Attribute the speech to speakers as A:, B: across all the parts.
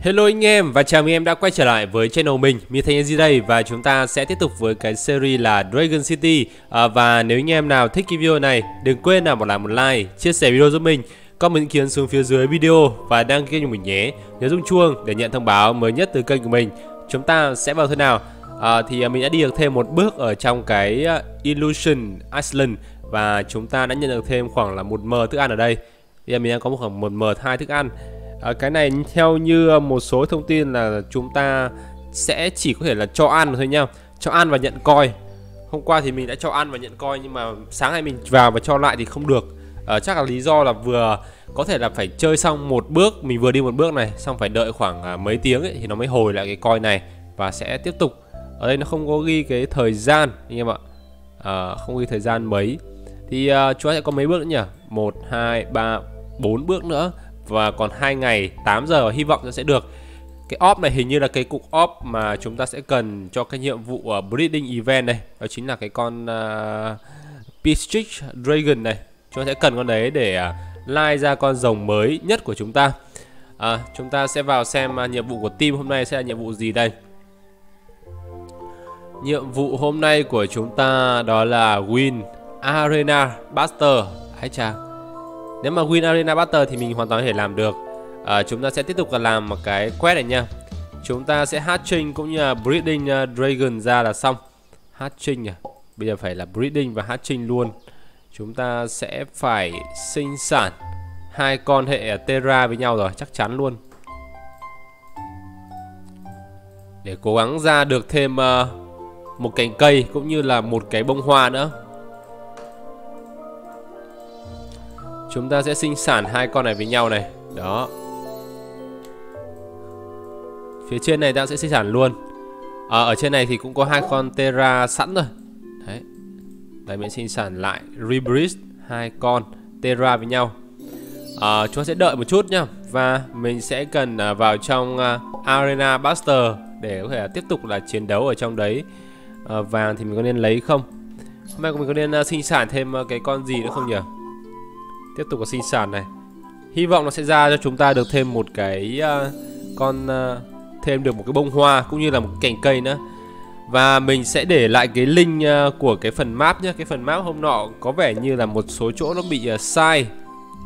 A: Hello anh em và chào mừng em đã quay trở lại với channel mình Mi Thanh Enzy đây và chúng ta sẽ tiếp tục với cái series là Dragon City. À, Và nếu anh em nào thích cái video này đừng quên là một lại một like, chia sẻ video giúp mình Comment ý kiến xuống phía dưới video và đăng ký kênh của mình nhé. Nhớ rung chuông để nhận thông báo mới nhất từ kênh của mình. Chúng ta sẽ vào thế nào. À, Thì à, mình đã đi được thêm một bước ở trong cái à, Illusion Island Và chúng ta đã nhận được thêm khoảng là một m thức ăn ở đây. Bây mình đang có một khoảng một m hai thức ăn à, cái này theo như ờ, một số thông tin là chúng ta sẽ chỉ có thể là cho ăn thôi nha cho ăn và nhận coi. Hôm qua thì mình đã cho ăn và nhận coi nhưng mà sáng nay mình vào và cho lại thì không được. À, chắc là lý do là vừa có thể là phải chơi xong một bước mình vừa đi một bước này xong phải đợi khoảng à, mấy tiếng ấy, thì nó mới hồi lại cái coi này và sẽ tiếp tục. Ở đây nó không có ghi cái thời gian anh em ạ. À, không ghi thời gian mấy. Thì uh, chúng ta sẽ có mấy bước nữa nhỉ? Một hai ba bốn bước nữa và còn 2 ngày 8 giờ hy vọng sẽ được. Cái op này hình như là cái cục op mà chúng ta sẽ cần cho cái nhiệm vụ ở breeding event này đó chính là cái con ờ, uh, Peastrick Dragon này. Chúng ta sẽ cần con đấy để uh, lai ra con rồng mới nhất của chúng ta. À, chúng ta sẽ vào xem uh, nhiệm vụ của team hôm nay sẽ là nhiệm vụ gì đây. Nhiệm vụ hôm nay của chúng ta đó là win arena buster. Hãy chào nếu mà win arena battle thì mình hoàn toàn có thể làm được. À, chúng ta sẽ tiếp tục làm một cái quest này nha. Chúng ta sẽ hatching cũng như là breeding à, dragon ra là xong. Hatching à bây giờ phải là breeding và hatching luôn. Chúng ta sẽ phải sinh sản hai con hệ terra với nhau rồi chắc chắn luôn. Để cố gắng ra được thêm uh, một cành cây cũng như là một cái bông hoa nữa. Chúng ta sẽ sinh sản hai con này với nhau này. Đó. Phía trên này ta sẽ sinh sản luôn. À, Ở trên này thì cũng có hai con Terra sẵn rồi. Đấy. Đấy mình sinh sản lại Rebreed hai con Terra với nhau. Ờ, à, Chúng ta sẽ đợi một chút nhá. Và mình sẽ cần à, vào trong à, Arena Buster Để có thể tiếp tục là chiến đấu ở trong đấy. À, Vàng thì mình có nên lấy không? Hôm nay mình có nên uh, sinh sản thêm uh, cái con gì nữa không nhỉ? Tiếp tục có sinh sản này. Hy vọng nó sẽ ra cho chúng ta được thêm một cái uh, con uh, thêm được một cái bông hoa cũng như là một cành cây nữa. Và mình sẽ để lại cái link uh, của cái phần map nhé Cái phần map hôm nọ có vẻ như là một số chỗ nó bị uh, sai.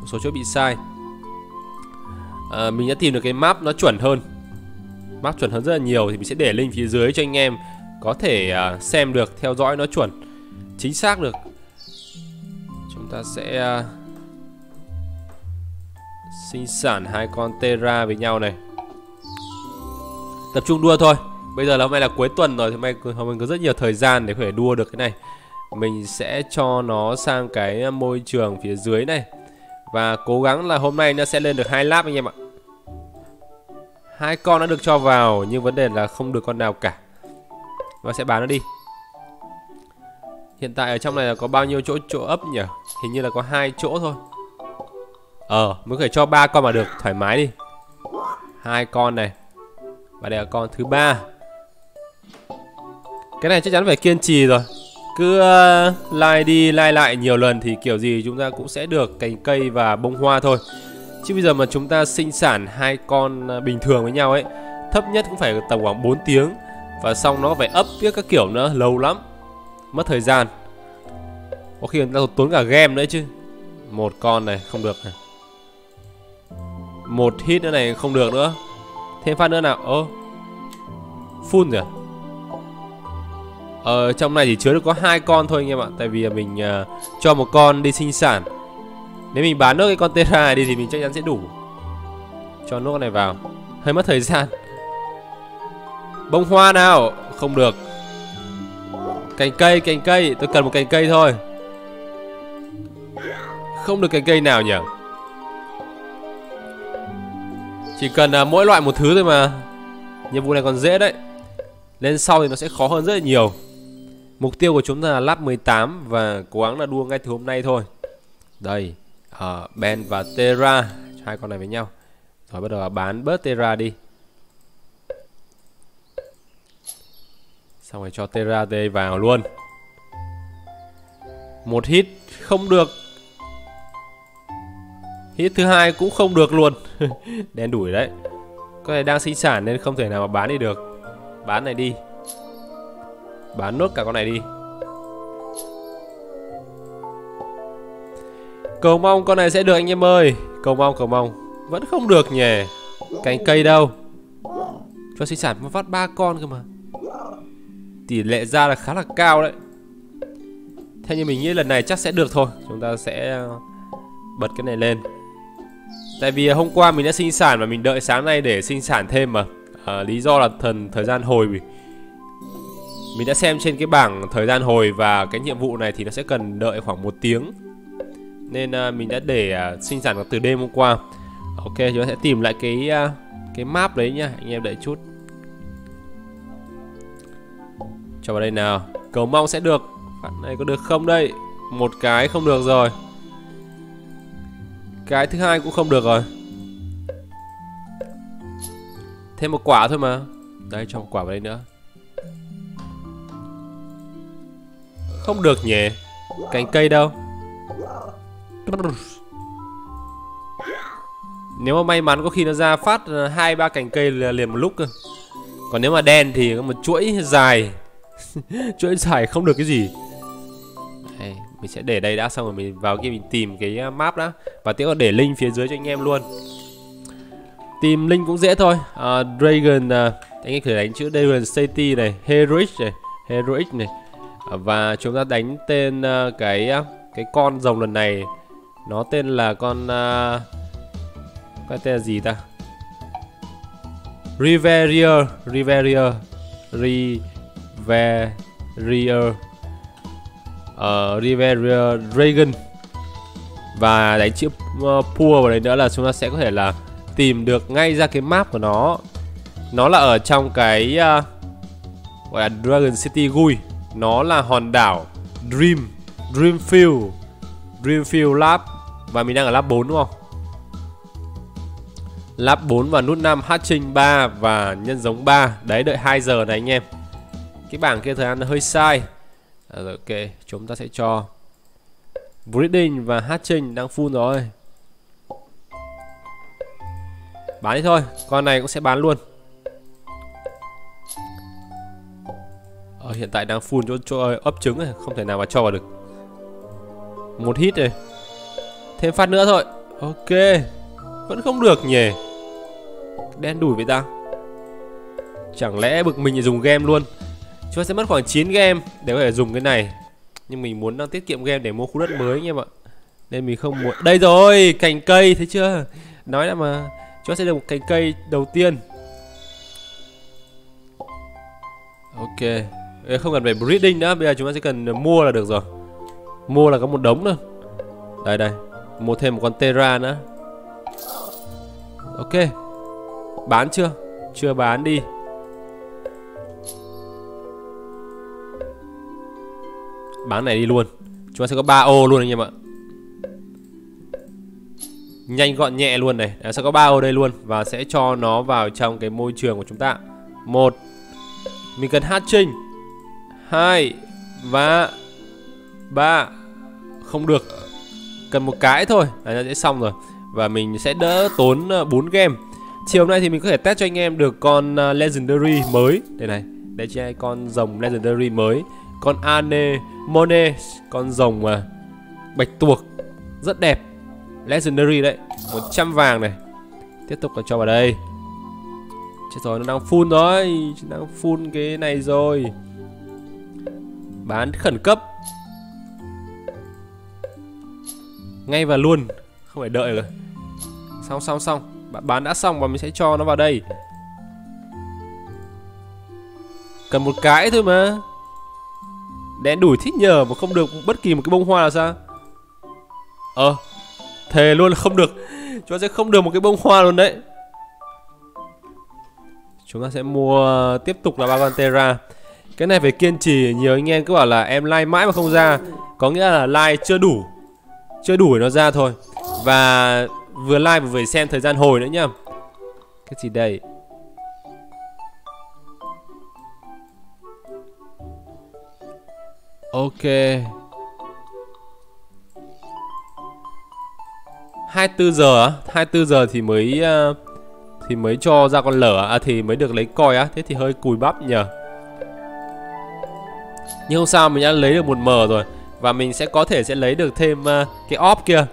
A: Một số chỗ bị sai. Uh, Mình đã tìm được cái map nó chuẩn hơn. Map chuẩn hơn rất là nhiều Thì mình sẽ để link phía dưới cho anh em Có thể uh, xem được, theo dõi nó chuẩn. Chính xác được. Chúng ta sẽ... Uh, sinh sản hai con Terra với nhau này. Tập trung đua thôi. Bây giờ là hôm nay là cuối tuần rồi, Thì hôm nay mình có rất nhiều thời gian để có thể đua được cái này. Mình sẽ cho nó sang cái môi trường phía dưới này. Và cố gắng là hôm nay nó sẽ lên được hai lap anh em ạ. Hai con đã được cho vào, Nhưng vấn đề là không được con nào cả. Và sẽ bán nó đi. Hiện tại ở trong này là có bao nhiêu chỗ chỗ ấp nhỉ? Hình như là có hai chỗ thôi. Ờ mới phải cho ba con mà được. Thoải mái đi. Hai con này. Và đây là con thứ ba. Cái này chắc chắn phải kiên trì rồi. Cứ ờ, uh, like đi like lại nhiều lần thì kiểu gì chúng ta cũng sẽ được cành cây và bông hoa thôi. Chứ bây giờ mà chúng ta sinh sản hai con ờ, bình thường với nhau ấy thấp nhất cũng phải tầm khoảng 4 tiếng. Và xong nó phải ấp tiếp các kiểu nữa lâu lắm. Mất thời gian. Có khi người ta tốn cả game nữa chứ. Một con này không được này một hit nữa này không được nữa. Thêm phát nữa nào. Ơ full rồi ờ trong này chỉ chứa được có hai con thôi anh em ạ. Tại vì mình uh, cho một con đi sinh sản. Nếu mình bán được cái con terra này đi thì mình chắc chắn sẽ đủ cho nốt này vào. Hơi mất thời gian. Bông hoa nào? Không được. Cành cây cành cây. Tôi cần một cành cây thôi. Không được cành cây nào nhỉ? Chỉ cần uh, mỗi loại một thứ thôi mà. Nhiệm vụ này còn dễ đấy. Lên sau thì nó sẽ khó hơn rất là nhiều. Mục tiêu của chúng ta là lap 18 Và cố gắng là đua ngay từ hôm nay thôi. Đây uh, Ben và Terra. Hai con này với nhau. Rồi bắt đầu bán bớt Terra đi. Xong rồi cho Terra đây vào luôn. Một hit không được. Hit thứ hai cũng không được luôn. Đen đủi đấy. Con này đang sinh sản nên không thể nào mà bán đi được. Bán này đi. Bán nốt cả con này đi. Cầu mong con này sẽ được, anh em ơi. Cầu mong cầu mong. Vẫn không được nhỉ. Cành cây đâu? Cho sinh sản phát ba con cơ mà. Tỷ lệ ra là khá là cao đấy. Theo như mình nghĩ lần này chắc sẽ được thôi. Chúng ta sẽ ờ, bật cái này lên. Tại vì hôm qua mình đã sinh sản và mình đợi sáng nay để sinh sản thêm mà. À, Lý do là thần thời gian hồi Mình đã xem trên cái bảng thời gian hồi và cái nhiệm vụ này thì nó sẽ cần đợi khoảng một tiếng. Nên à, mình đã để à, sinh sản từ đêm hôm qua. Ok chúng ta sẽ tìm lại cái à, cái map đấy nhá. Anh em đợi chút. Cho vào đây nào. Cầu mong sẽ được. Bạn này có được không đây? Một cái không được rồi. Cái thứ hai cũng không được rồi. Thêm một quả thôi mà. Đây, cho một quả vào đây nữa. Không được nhỉ. Cành cây đâu? Nếu mà may mắn có khi nó ra phát ờ, hai, ba cành cây liền một lúc cơ. Còn nếu mà đen thì có một chuỗi dài. Chuỗi dài không được cái gì mình sẽ để đây đã xong rồi mình vào kia mình tìm cái à, map đã. Và tiếp còn để link phía dưới cho anh em luôn. Tìm link cũng dễ thôi. Uh, Dragon uh, anh em thử đánh chữ Dragon City này Heroic này Heroic này. Uh, và chúng ta đánh tên uh, cái uh, cái con rồng lần này. Nó tên là con uh, cái tên là gì ta? Riveria Riveria Riveria uh, River Dragon và đánh chữ ờ, uh, Pua vào đấy nữa là chúng ta sẽ có thể là tìm được ngay ra cái map của nó. Nó là ở trong cái uh, gọi là Dragon City Gui. Nó là hòn đảo Dream Dreamfield Dreamfield Lab. Và mình đang ở lab 4 đúng không? Lab 4 và nút 5 Hatching 3 và nhân giống 3 Đấy đợi 2 giờ này anh em. Cái bảng kia thời gian nó hơi sai à, rồi ok chúng ta sẽ cho breeding và hatching đang full rồi. Bán đi thôi con này cũng sẽ bán luôn. Ờ, hiện tại đang full cho cho ấp trứng này không thể nào mà cho vào được. Một hit này. Thêm phát nữa thôi. Ok vẫn không được nhỉ? Đen đủi vậy ta. Chẳng lẽ bực mình dùng game luôn. Chúng ta sẽ mất khoảng 9 game để có thể dùng cái này. Nhưng mình muốn đang tiết kiệm game để mua khu đất mới anh em ạ. Nên mình không muốn. Đây rồi, cành cây, thấy chưa? Nói là mà. Chúng ta sẽ được một cành cây đầu tiên. Ok. Không cần phải breeding nữa. Bây giờ chúng ta sẽ cần mua là được rồi. Mua là có một đống nữa Đây đây. Mua thêm một con Terra nữa. Ok. Bán chưa? Chưa bán đi. Bán này đi luôn. Chúng ta sẽ có 3 ô luôn anh em ạ. Nhanh gọn nhẹ luôn này. Đấy, Sẽ có 3 ô đây luôn Và sẽ cho nó vào trong cái môi trường của chúng ta. Một Mình cần hatching. Hai Và ba. Không được. Cần một cái thôi. Là nó sẽ xong rồi. Và mình sẽ đỡ tốn ờ, 4 game. Chiều hôm nay thì mình có thể test cho anh em được con ờ, Legendary mới. Đây này. Đây cho con rồng Legendary mới. Con Ane Monet Con rồng mà. Bạch tuộc, Rất đẹp. Legendary đấy 100 vàng này. Tiếp tục là cho vào đây. Chết rồi, nó đang full rồi. Đang full cái này rồi. Bán khẩn cấp. Ngay và luôn. Không phải đợi rồi. Xong xong xong. Bán đã xong và mình sẽ cho nó vào đây. Cần một cái thôi mà. Đen đuổi thích nhờ mà không được bất kỳ một cái bông hoa nào sao? Ờ Thề luôn là không được. Chúng ta sẽ không được một cái bông hoa luôn đấy. Chúng ta sẽ mua, tiếp tục là ba con Terra Cái này phải kiên trì, Nhiều anh em cứ bảo là em like mãi mà không ra. Có nghĩa là like chưa đủ Chưa đủ để nó ra thôi. Và vừa like vừa xem thời gian hồi nữa nhá. Cái gì đây? Ok. 24 giờ á? 24 giờ thì mới uh, thì mới cho ra con lở à thì mới được lấy coi á? Thế thì hơi cùi bắp nhờ nhưng không sao mình đã lấy được một mờ rồi và mình sẽ có thể sẽ lấy được thêm uh, cái óp kia.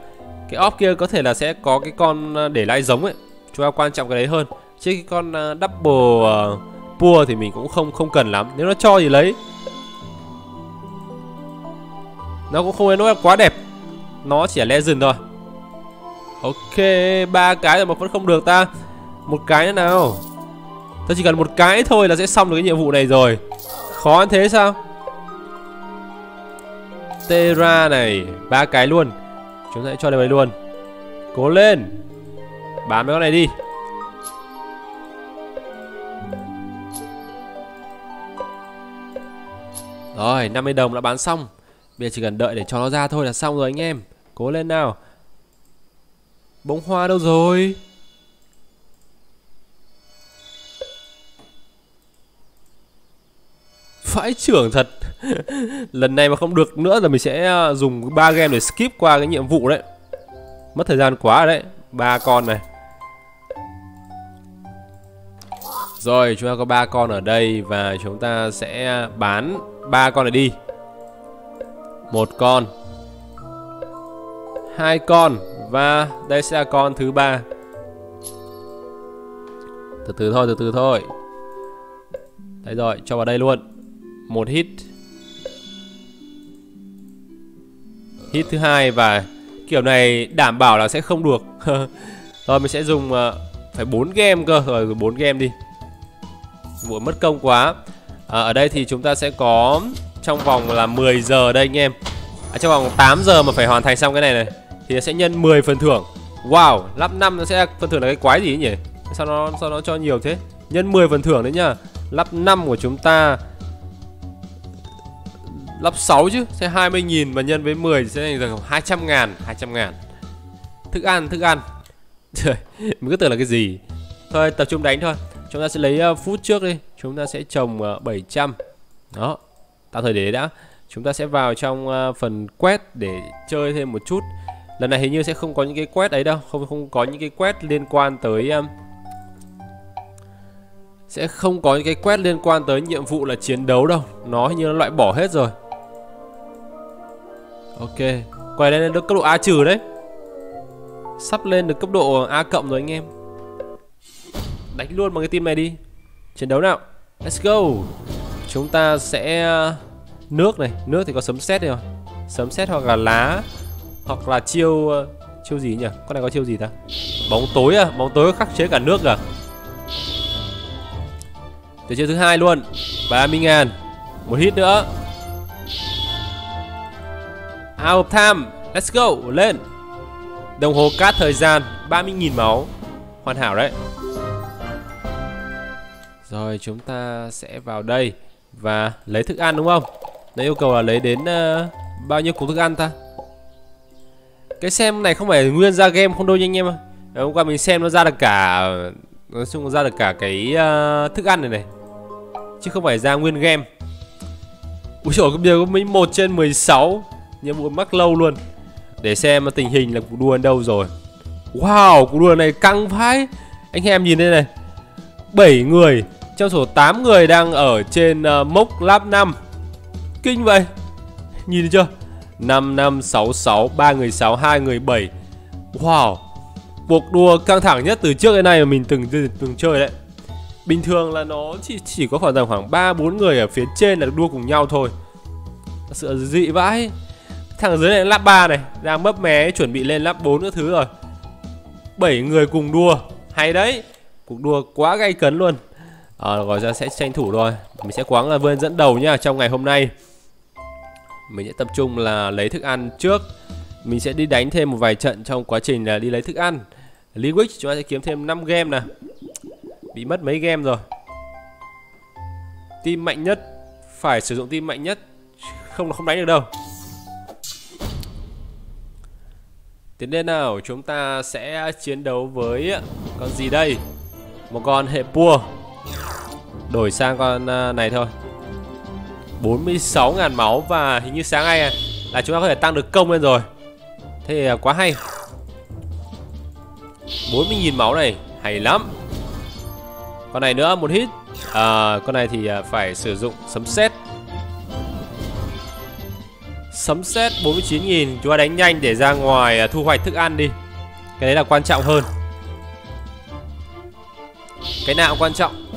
A: Cái óp kia có thể là sẽ có cái con ờ, để lại giống ấy. Chúng ta quan trọng cái đấy hơn. Chứ cái con uh, double uh, pua thì mình cũng không không cần lắm. Nếu nó cho thì lấy nó cũng không đến nỗi quá đẹp. Nó chỉ là legend thôi. Ok, ba cái rồi mà vẫn không được ta. Một cái nữa nào. Ta chỉ cần một cái thôi là sẽ xong được cái nhiệm vụ này rồi. Khó như thế sao? Terra này, ba cái luôn. Chúng ta sẽ cho đây vào luôn. Cố lên. Bán mấy con này đi. Rồi 50 đồng đã bán xong. Bây giờ chỉ cần đợi để cho nó ra thôi là xong rồi anh em. Cố lên nào. Bông hoa đâu rồi? Vãi trưởng thật. Lần này mà không được nữa là mình sẽ à, dùng ba game để skip qua cái nhiệm vụ đấy. Mất thời gian quá đấy, ba con này. Rồi, chúng ta có ba con ở đây Và chúng ta sẽ bán ba con này đi một con. Hai con và đây sẽ là con thứ ba. Từ từ thôi từ từ thôi. Đấy rồi cho vào đây luôn. Một hit. Hit thứ hai và kiểu này đảm bảo là sẽ không được. Rồi mình sẽ dùng uh, phải bốn game cơ. Rồi bốn game đi. Vừa mất công quá. À, ở đây thì chúng ta sẽ có trong vòng là 10 giờ đây anh em. À, trong vòng 8 giờ mà phải hoàn thành xong cái này này thì nó sẽ nhân 10 phần thưởng. Wow lắp 5 nó sẽ phần thưởng là cái quái gì nhỉ? Sao nó sao nó cho nhiều thế? Nhân 10 phần thưởng đấy nhá. Lắp 5 của chúng ta lắp 6 chứ sẽ 20.000 và nhân với 10 thì sẽ thành rằng 200 ngàn 200 ngàn. Thức ăn thức ăn. Trời, mình cứ tưởng là cái gì? Thôi tập trung đánh thôi. Chúng ta sẽ lấy uh, phút trước đi. Chúng ta sẽ trồng ờ, uh, 700 đó tạm thời để đã. Chúng ta sẽ vào trong uh, phần quét để chơi thêm một chút. Lần này hình như sẽ không có những cái quét ấy đâu không không có những cái quét liên quan tới um, sẽ không có những cái quét liên quan tới nhiệm vụ là chiến đấu đâu. Nó hình như nó loại bỏ hết rồi. Ok quay lên được cấp độ a trừ đấy. Sắp lên được cấp độ a cộng rồi anh em. Đánh luôn bằng cái team này đi. Chiến đấu nào. Let's go chúng ta sẽ, nước này, nước thì có sấm sét rồi sấm sét hoặc là lá, hoặc là chiêu chiêu gì nhỉ? Con này có chiêu gì ta? Bóng tối à? Bóng tối khắc chế cả nước à? Từ chiêu thứ hai luôn. 30 ngàn. Một hit nữa. Out of time. Let's go. Lên. Đồng hồ cát thời gian. 30.000 máu. Hoàn hảo đấy. Rồi, chúng ta sẽ vào đây. Và lấy thức ăn đúng không? Nó yêu cầu là lấy đến uh, bao nhiêu cục thức ăn ta? Cái xem này không phải nguyên ra game không đâu nha anh em ờ, Hôm qua mình xem nó ra được cả Nói chung ra được cả cái uh, thức ăn này này. Chứ không phải ra nguyên game. Ui trời bây giờ có mấy 1 trên 16 Nhiệm vụ mắc lâu luôn. Để xem tình hình là cuộc đua đến đâu rồi. Wow cuộc đua này căng vãi Anh em nhìn đây này. 7 người. Trong số 8 người đang ở trên uh, mốc lap 5 Kinh vậy Nhìn thấy chưa 5 5 6 6 3 người 6 2 người 7 Wow Cuộc đua căng thẳng nhất từ trước đến nay mà mình từng từng chơi đấy Bình thường là nó chỉ chỉ có khoảng tầm khoảng 3 4 người ở phía trên là đua cùng nhau thôi. Sự dị vãi. Thằng dưới này lap 3 này, đang mấp mé chuẩn bị lên lap 4 các thứ rồi. 7 người cùng đua. Hay đấy. Cuộc đua quá gay cấn luôn. Ờ, à, gọi ra sẽ tranh thủ rồi. Mình sẽ quáng là vươn dẫn đầu nhá trong ngày hôm nay. Mình sẽ tập trung là lấy thức ăn trước. Mình sẽ đi đánh thêm một vài trận trong quá trình là đi lấy thức ăn. Liquid chúng ta sẽ kiếm thêm 5 game nè Bị mất mấy game rồi. Team mạnh nhất Phải sử dụng team mạnh nhất. Không là không đánh được đâu. Tiến lên nào Chúng ta sẽ chiến đấu với Con gì đây? Một con hệ pua Đổi sang con à, này thôi. 46.000 máu và hình như sáng nay à, là chúng ta có thể tăng được công lên rồi. Thế thì à, quá hay. 40.000 máu này Hay lắm. Con này nữa một hit. À, Con này thì phải sử dụng sấm sét. Sấm sét 49.000 Chúng ta đánh nhanh để ra ngoài thu hoạch thức ăn đi. Cái đấy là quan trọng hơn. Cái nào quan trọng?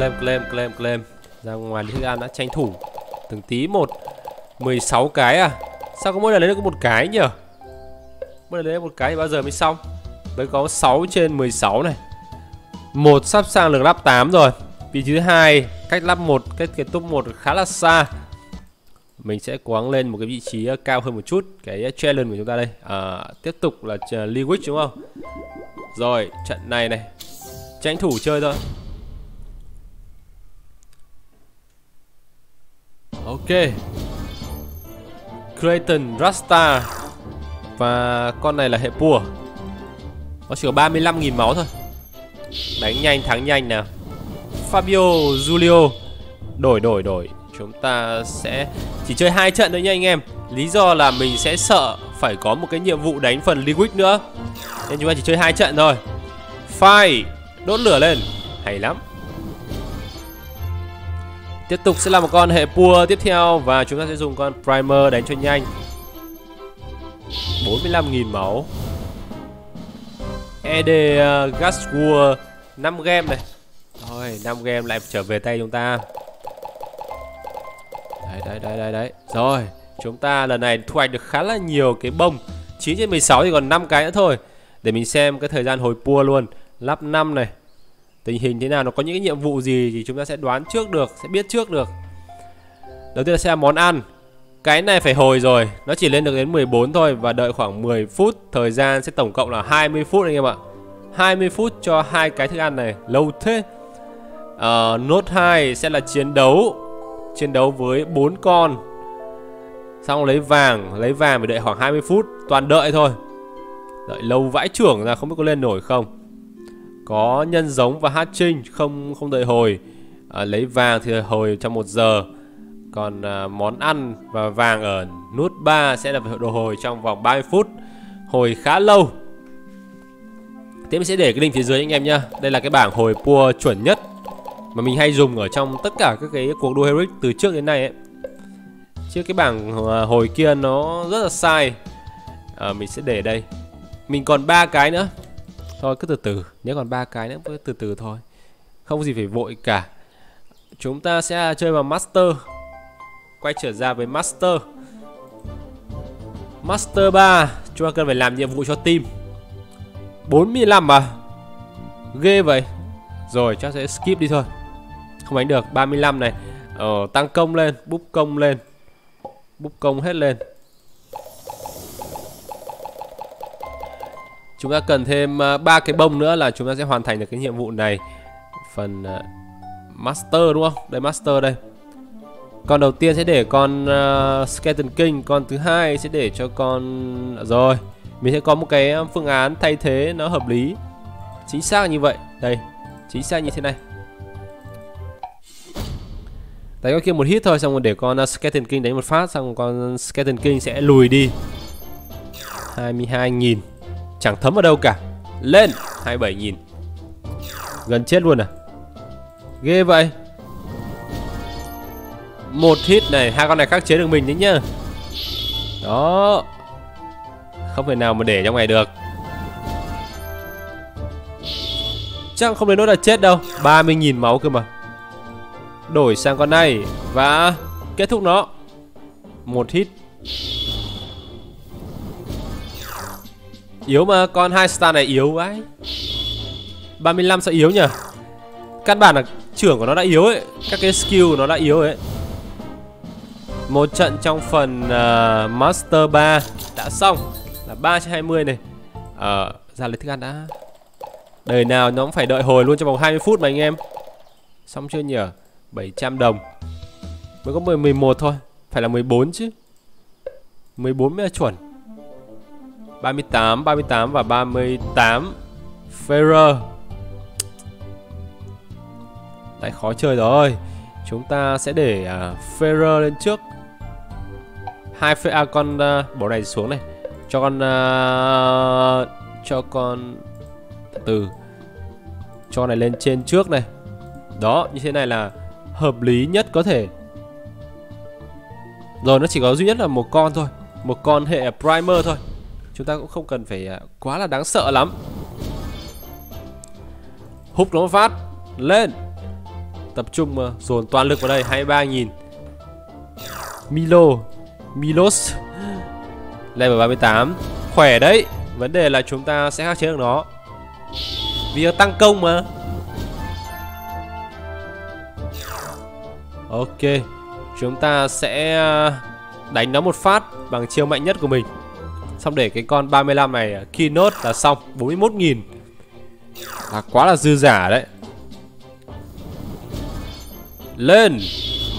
A: Claim, claim, claim, claim. Ra ngoài thức ăn đã tranh thủ Từng tí một 16 cái à? Sao có mỗi lần lấy được một cái nhỉ? Mỗi lần lấy được một cái thì bao giờ mới xong? Mới có 6 trên 16 này. Một sắp sang được lắp 8 rồi. Vị thứ hai cách lắp một cách cái top một khá là xa. Mình sẽ cố gắng lên một cái vị trí ờ, cao hơn một chút. Cái ờ, challenge của chúng ta đây. À, tiếp tục là Liwick đúng không? Rồi trận này này. Tranh thủ chơi thôi. Ok. Creighton Rasta. Và con này là hệ pua. Nó chỉ có 35.000 máu thôi. Đánh nhanh, thắng nhanh nào. Fabio Julio. Đổi đổi đổi. Chúng ta sẽ chỉ chơi hai trận thôi nha anh em. Lý do là mình sẽ sợ phải có một cái nhiệm vụ đánh phần liquid nữa. Nên chúng ta chỉ chơi hai trận thôi. Fire Đốt lửa lên. Hay lắm. Tiếp tục sẽ là một con hệ pua tiếp theo Và chúng ta sẽ dùng con primer đánh cho nhanh. 45.000 máu. ED uh, ờ, Gaswood 5 game này. Rồi 5 game lại trở về tay chúng ta. Đấy đấy đấy đấy đấy. Rồi chúng ta lần này thu hoạch được khá là nhiều cái bông. 9 trên 16 thì còn 5 cái nữa thôi. Để mình xem cái thời gian hồi pua luôn. Lắp 5 này. Tình hình thế nào nó có những cái nhiệm vụ gì thì chúng ta sẽ đoán trước được Sẽ biết trước được. Đầu tiên là sẽ là món ăn. Cái này phải hồi rồi Nó chỉ lên được đến 14 thôi Và đợi khoảng 10 phút Thời gian sẽ tổng cộng là 20 phút anh em ạ. 20 phút cho hai cái thức ăn này Lâu thế. Uh, Nốt 2 sẽ là chiến đấu Chiến đấu với bốn con. Xong lấy vàng Lấy vàng phải đợi khoảng 20 phút Toàn đợi thôi. Đợi lâu vãi trưởng ra không biết có lên nổi không. Có nhân giống và hatching Không không đợi hồi. À, Lấy vàng thì hồi trong một giờ. Còn à, món ăn và vàng ở nút 3 sẽ là đồ hồi trong vòng 30 phút Hồi khá lâu. Thế mình sẽ để cái link phía dưới anh em nhá. Đây là cái bảng hồi pua chuẩn nhất Mà mình hay dùng ở trong tất cả các cái cuộc đua Heroic từ trước đến nay ấy. Chứ cái bảng à, hồi kia nó rất là sai. À, Mình sẽ để đây. Mình còn ba cái nữa. Thôi, cứ từ từ. Nếu còn ba cái nữa, cứ từ từ thôi. Không gì phải vội cả. Chúng ta sẽ chơi vào Master. Quay trở ra với Master. Master 3 Chúng ta cần phải làm nhiệm vụ cho team. 45 à Ghê vậy. Rồi, chắc sẽ skip đi thôi. Không đánh được. 35 này. Ờ tăng công lên, Búp công lên. Búp công hết lên. Chúng ta cần thêm à, ba cái bông nữa là chúng ta sẽ hoàn thành được cái nhiệm vụ này. Phần à, Master đúng không? Đây Master đây. Con đầu tiên sẽ để con uh, Skeleton King Con thứ hai sẽ để cho con Rồi. Mình sẽ có một cái phương án thay thế nó hợp lý. Chính xác như vậy. Đây Chính xác như thế này. Đánh con kia một hit thôi Xong rồi để con uh, Skeleton King đánh một phát Xong rồi con Skeleton King sẽ lùi đi. 22.000 Chẳng thấm ở đâu cả. Lên 27.000 Gần chết luôn à? Ghê vậy. Một hit này, hai con này khắc chế được mình đấy nhá. Đó. Không thể nào mà để trong này được. Chắc không đến nỗi là chết đâu. 30.000 máu cơ mà. Đổi sang con này và kết thúc nó. Một hit. Yếu mà con hai star này yếu vãi 35 sao yếu nhỉ? Căn bản là trưởng của nó đã yếu ấy. Các cái skill của nó đã yếu ấy. Một trận trong phần uh, Master 3 đã xong. Là 3 trên 20 này. Ờ, uh, ra lấy thức ăn đã. Đời nào nó cũng phải đợi hồi luôn trong vòng 20 phút mà anh em. Xong chưa nhỉ? 700 đồng. Mới có 11 thôi. Phải là 14 chứ. 14 mới là chuẩn. 38, 38 và 38 Ferrer. Lại khó chơi rồi. Chúng ta sẽ để uh, Ferrer lên trước. Hai phê à, con à, uh, bộ này xuống này. Cho con uh, cho con từ. Cho này lên trên trước này. Đó như thế này là hợp lý nhất có thể. Rồi nó chỉ có duy nhất là một con thôi. Một con hệ primer thôi chúng ta cũng không cần phải à, quá là đáng sợ lắm. Hút nó phát, lên. Tập trung mà, dồn toàn lực vào đây 23.000 Milo, Milos, level 38 khỏe đấy, vấn đề là chúng ta sẽ khắc chế được nó. Vì nó tăng công mà. Ok, chúng ta sẽ à, đánh nó một phát bằng chiêu mạnh nhất của mình xong để cái con 35 này à, keynote là xong 41.000 là quá là dư giả đấy. Lên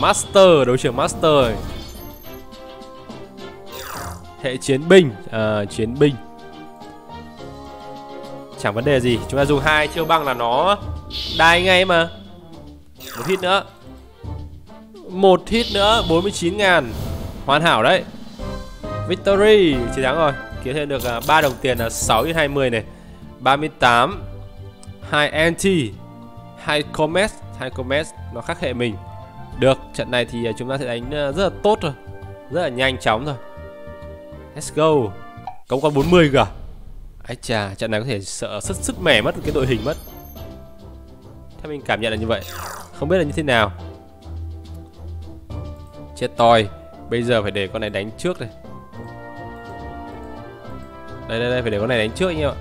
A: master đấu trưởng master hệ chiến binh à, chiến binh. Chẳng vấn đề gì chúng ta dùng hai chiêu băng là nó đai ngay mà. Một hit nữa. Một hit nữa 49 ngàn. Hoàn hảo đấy victory. Chiến thắng rồi. Kiếm thêm được à, uh, 3 đồng tiền là 6 x 20 này. 38 2 NT 2 comet. 2 comet nó khác hệ mình. Được trận này thì à, chúng ta sẽ đánh à, rất là tốt rồi rất là nhanh chóng rồi let's go. Cống con 40 kìa Ái chà, trận này có thể sợ sức sức mẻ mất cái đội hình mất. Theo mình cảm nhận là như vậy. Không biết là như thế nào. Chết toi. Bây giờ phải để con này đánh trước đây. Đây đây đây, phải để con này đánh trước anh em ạ.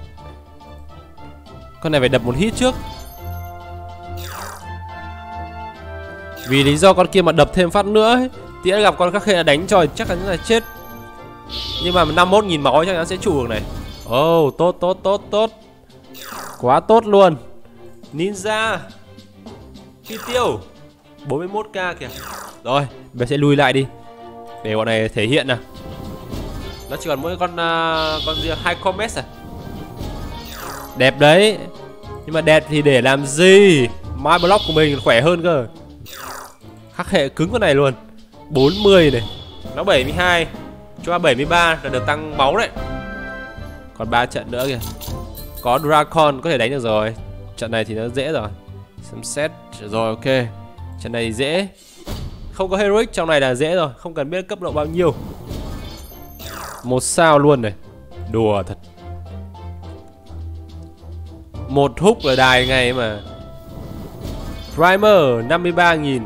A: Con này phải đập một hit trước. Vì lý do con kia mà đập thêm phát nữa ấy, Thì gặp con khắc khê là đánh trời chắc là là chết. Nhưng mà 51.000 máu chắc chắn sẽ trụ được này. Oh, tốt tốt tốt tốt. Quá tốt luôn. Ninja. Chi tiêu. 41k kìa. Rồi mình sẽ lui lại đi. Để bọn này thể hiện nào. Nó chỉ còn mỗi con uh, con gì hai comet à? Đẹp đấy. Nhưng mà đẹp thì để làm gì? My block của mình khỏe hơn cơ. Khắc hệ cứng con này luôn. 40 này. Nó 72 Cho 73 là được tăng máu đấy. Còn 3 trận nữa kìa. Có Dracon có thể đánh được rồi. Trận này thì nó dễ rồi. Xem xét. Rồi ok. Trận này thì dễ. Không có Heroic trong này là dễ rồi. Không cần biết cấp độ bao nhiêu Một sao luôn này. Đùa thật. Một húc là đài ngày mà. Primer 53.000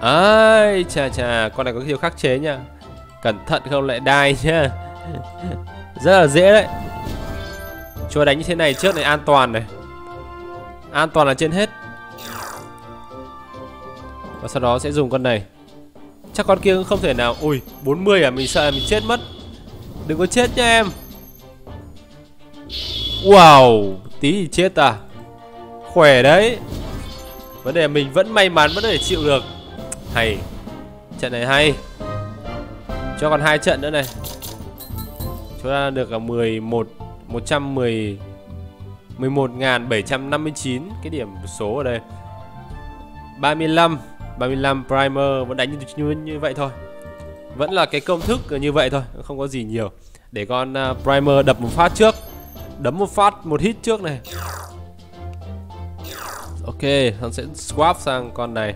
A: Ai chà chà Con này có thiếu khắc chế nha. Cẩn thận không lại đai nhá. Rất là dễ đấy. Chúa đánh như thế này trước này an toàn này. An toàn là trên hết. Và sau đó sẽ dùng con này. Chắc con kia cũng không thể nào. Ui 40 à mình sợ mình chết mất Đừng có chết nha em. Wow Tí thì chết à? Khỏe đấy. Vấn đề mình vẫn may mắn vẫn có thể chịu được. Hay Trận này hay. Cho còn hai trận nữa này. Chúng ta được là 11 110 11.759 cái điểm số ở đây. 35 35 primer vẫn đánh như, như, như vậy thôi. Vẫn là cái công thức như vậy thôi Không có gì nhiều. Để con uh, primer đập một phát trước Đấm một phát một hit trước này. Ok con sẽ swap sang con này.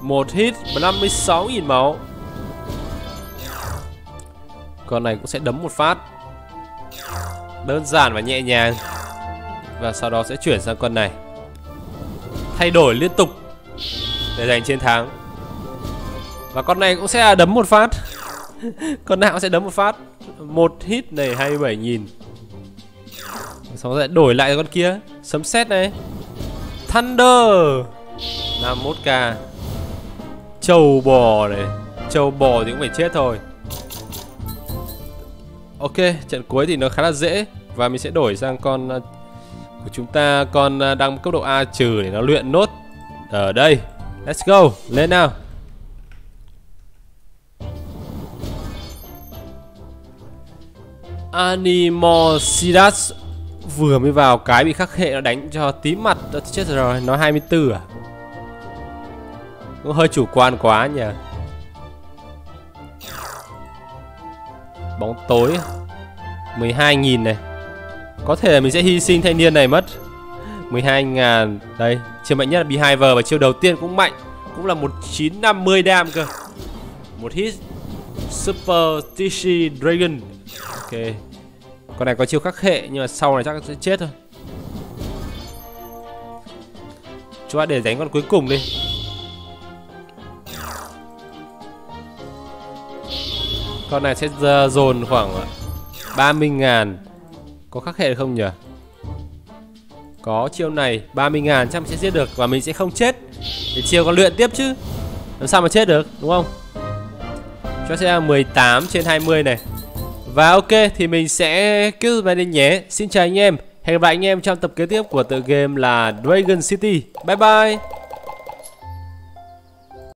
A: Một hit 56.000 máu. Con này cũng sẽ đấm một phát. Đơn giản và nhẹ nhàng. Và sau đó sẽ chuyển sang con này. Thay đổi liên tục Để giành chiến thắng. Và con này cũng sẽ à, đấm một phát. Con nào cũng sẽ đấm một phát? Một hit này 27.000 Sau đó sẽ đổi lại con kia. Sấm sét này. Thunder. 51k Trâu bò này. Trâu bò thì cũng phải chết thôi. Ok, trận cuối thì nó khá là dễ. Và mình sẽ đổi sang con à, của chúng ta. Con à, đang cấp độ A trừ để nó luyện nốt. Ở đây. Let's go, lên nào. Animosidas Vừa mới vào cái bị khắc hệ nó đánh cho tí mặt Đã chết rồi, nó 24 à? Cũng hơi chủ quan quá nhỉ. Bóng tối 12.000 này. Có thể là mình sẽ hy sinh thanh niên này mất. 12.000 Đây chiêu mạnh nhất là Behiver và chiêu đầu tiên cũng mạnh. Cũng là 1950 đam cơ. Một hit Super Tishi Dragon. Ok. Con này có chiêu khắc hệ, nhưng mà sau này chắc sẽ chết thôi. Chúng ta để đánh con cuối cùng đi. Con này sẽ dồn khoảng ờ, 30 ngàn. Có khắc hệ không nhỉ? Có chiêu này 30 ngàn chắc sẽ giết được Và mình sẽ không chết. Để chiêu còn luyện tiếp chứ. Làm sao mà chết được, đúng không? Cho sẽ là 18 trên 20 này. Và ok, thì mình sẽ kết thúc đây nhé. Xin chào anh em. Hẹn gặp lại anh em trong tập kế tiếp của tựa game là Dragon City. Bye bye.